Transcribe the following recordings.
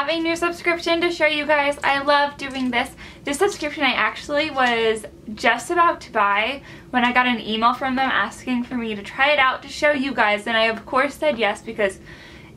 have a new subscription to show you guys. I love doing this. This subscription I actually was just about to buy when I got an email from them asking for me to try it out to show you guys and I of course said yes because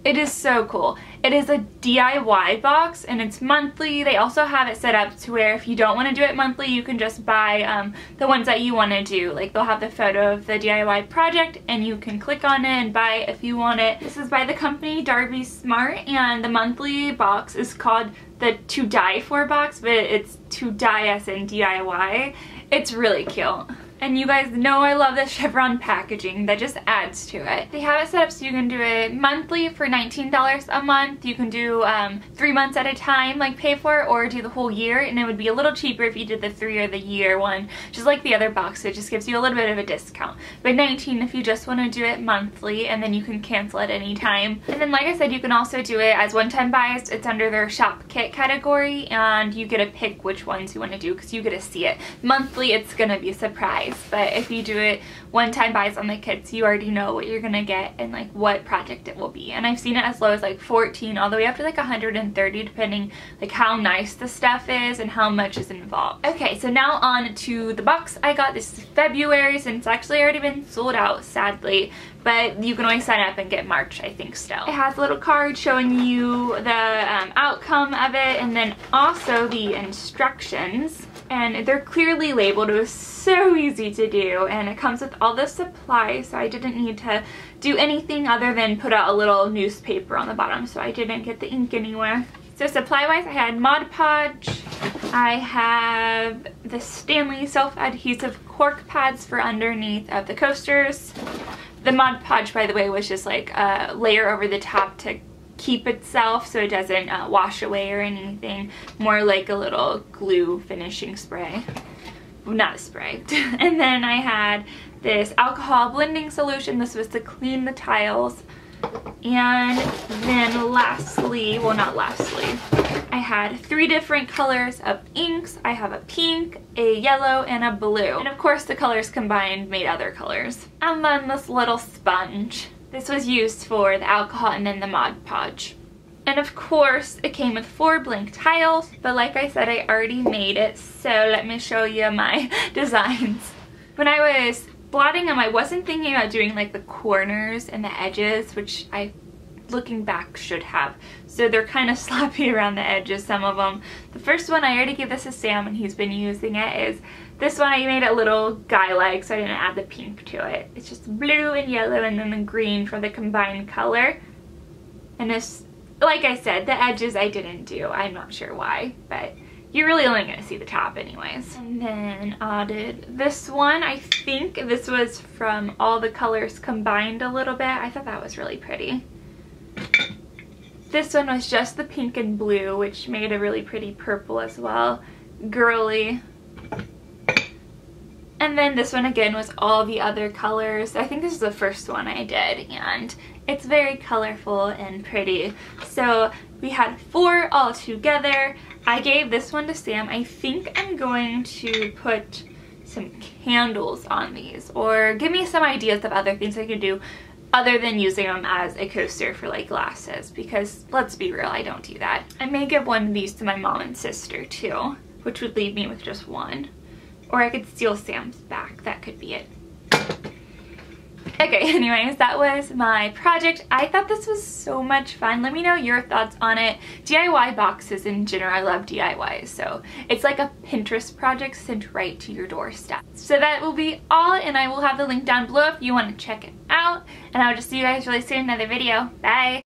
it is so cool. It is a DIY box and it's monthly. They also have it set up to where if you don't want to do it monthly, you can just buy um, the ones that you want to do. Like they'll have the photo of the DIY project and you can click on it and buy it if you want it. This is by the company Darby Smart and the monthly box is called the To Die For box, but it's To Die as in DIY. It's really cute. And you guys know I love the chevron packaging. That just adds to it. They have it set up so you can do it monthly for $19 a month. You can do um, three months at a time, like pay for it, or do the whole year. And it would be a little cheaper if you did the three or the year one, just like the other box. It just gives you a little bit of a discount. But 19 if you just want to do it monthly, and then you can cancel at any time. And then like I said, you can also do it as one-time buys. It's under their shop kit category, and you get to pick which ones you want to do because you get to see it. Monthly, it's going to be a surprise but if you do it one time buys on the kits you already know what you're gonna get and like what project it will be and I've seen it as low as like 14 all the way up to like 130 depending like how nice the stuff is and how much is involved. Okay so now on to the box I got this is February since it's actually already been sold out sadly but you can always sign up and get March I think still. It has a little card showing you the um, outcome of it and then also the instructions and they're clearly labeled. It was so easy to do and it comes with all the supplies so I didn't need to do anything other than put out a little newspaper on the bottom so I didn't get the ink anywhere. So supply wise I had Mod Podge, I have the Stanley self-adhesive cork pads for underneath of the coasters. The Mod Podge by the way was just like a layer over the top to keep itself so it doesn't uh, wash away or anything. More like a little glue finishing spray. Not a spray. and then I had this alcohol blending solution. This was to clean the tiles. And then lastly, well not lastly, I had three different colors of inks. I have a pink, a yellow, and a blue. And of course the colors combined made other colors. And then this little sponge. This was used for the alcohol and then the Mod Podge. And of course, it came with four blank tiles, but like I said, I already made it, so let me show you my designs. When I was blotting them, I wasn't thinking about doing like the corners and the edges, which I, looking back, should have. So they're kind of sloppy around the edges, some of them. The first one, I already gave this to Sam and he's been using it, is this one I made a little guy-like, so I didn't add the pink to it. It's just blue and yellow and then the green for the combined color. And this, like I said, the edges I didn't do. I'm not sure why, but you're really only going to see the top anyways. And then added this one. I think this was from all the colors combined a little bit. I thought that was really pretty. This one was just the pink and blue, which made a really pretty purple as well. Girly. And then this one again was all the other colors. I think this is the first one I did and it's very colorful and pretty. So we had four all together. I gave this one to Sam. I think I'm going to put some candles on these or give me some ideas of other things I could do other than using them as a coaster for like glasses because let's be real, I don't do that. I may give one of these to my mom and sister too, which would leave me with just one. Or I could steal Sam's back, that could be it. Okay, anyways, that was my project. I thought this was so much fun. Let me know your thoughts on it. DIY boxes in general, I love DIYs, so it's like a Pinterest project sent right to your doorstep. So that will be all, and I will have the link down below if you want to check it out. And I'll just see you guys really soon in another video. Bye!